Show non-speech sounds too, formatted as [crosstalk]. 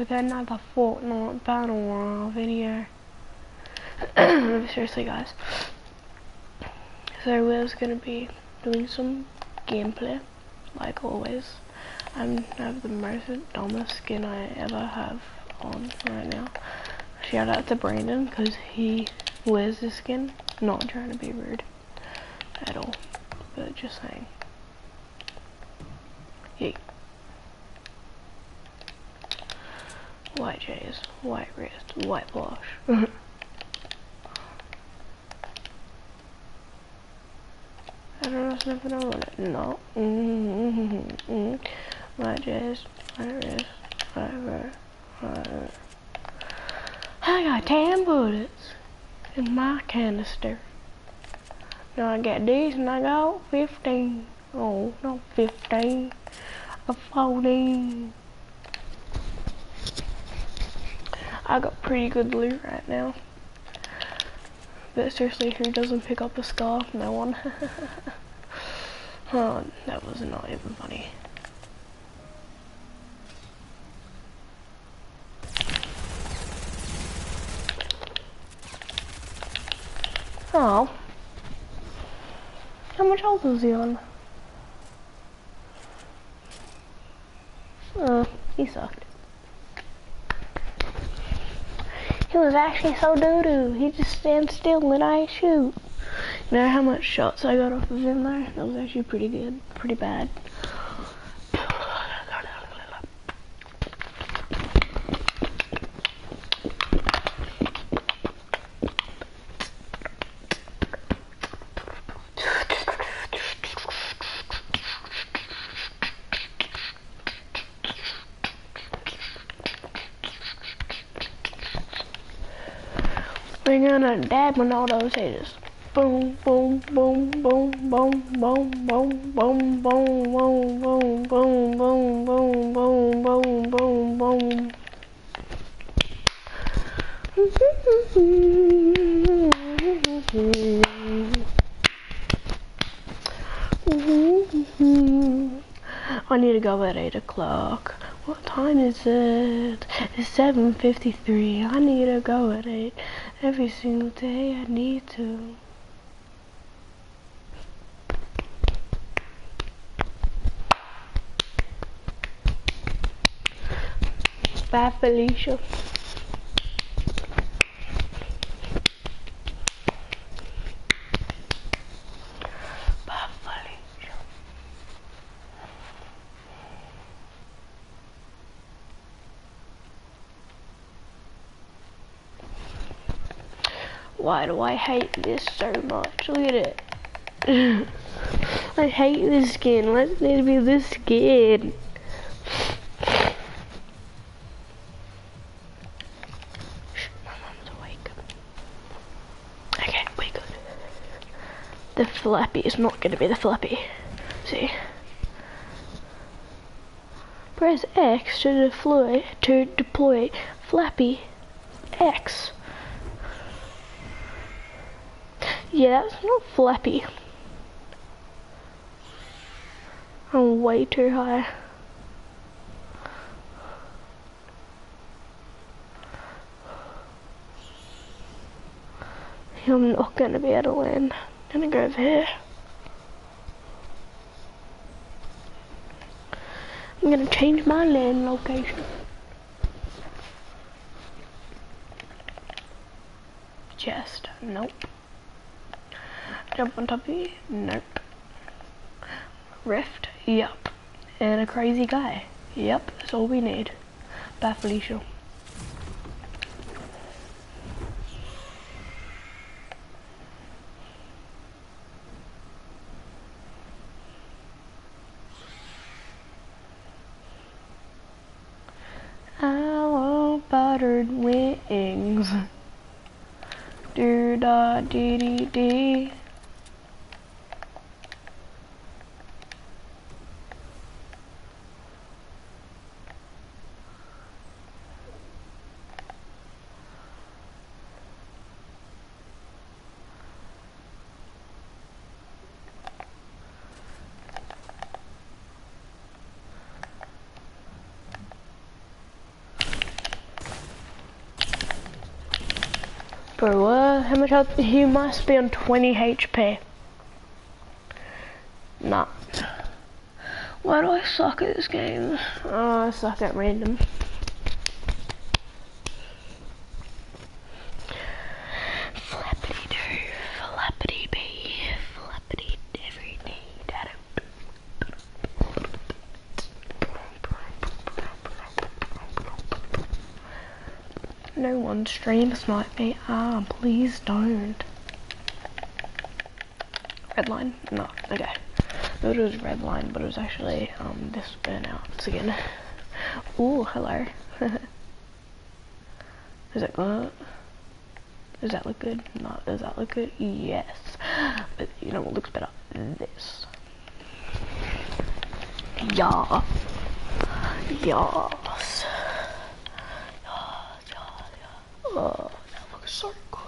with another Fortnite Battle Royale video. [coughs] Seriously guys. So we're gonna be doing some gameplay, like always. I have the most dumbest skin I ever have on right now. Shout out to Brandon, because he wears this skin. Not trying to be rude at all, but just saying. Yay. White J's, white wrist, white blush. I don't know something on it. No. Mm -hmm, mm -hmm. White J's, white wrist, white wrist, white wrist. I got 10 bullets in my canister. Now I got these and I got 15. Oh, not 15. A 14. I got pretty good loot right now. But seriously, who doesn't pick up a scarf? No one. [laughs] oh, that was not even funny. Oh. How much health is he on? Oh, he sucked. He was actually so doo-doo. He just stands still and I shoot. You know how much shots I got off of him there? That was actually pretty good. Pretty bad. We're gonna dab on all those haters. Boom, boom, boom, boom, boom, boom, boom, boom, boom, boom, boom, boom, boom, boom, boom, boom, boom, boom. I need to go at 8 o'clock. Time is it? It's 7.53. I need to go at 8. Every single day I need to. Bye, Felicia. Why do I hate this so much? Look at it. [laughs] I hate this skin. Let's need to be this skin. My mom's awake. Okay. The flappy is not gonna be the flappy. See? Press X to deploy to deploy flappy X. Yeah, that's not flappy. I'm way too high. I'm not gonna be able to land. I'm gonna go over here. I'm gonna change my land location. Chest, nope. Jump on top of you, nope. Rift, yep. And a crazy guy, yep, that's all we need. Bye Felicia. Buttered wings. Do da dee dee dee. Much health? He must be on 20 HP. Nah. Why do I suck at this game? Oh, I suck at random. No one stream snipe me. Ah, please don't. Red line? No, okay. Thought it was red line, but it was actually um this burnout again. Ooh, hello. [laughs] Is that good? Does that look good? No, does that look good? Yes. [gasps] But you know what looks better? This. Yeah. Yes. Oh, that looks so good.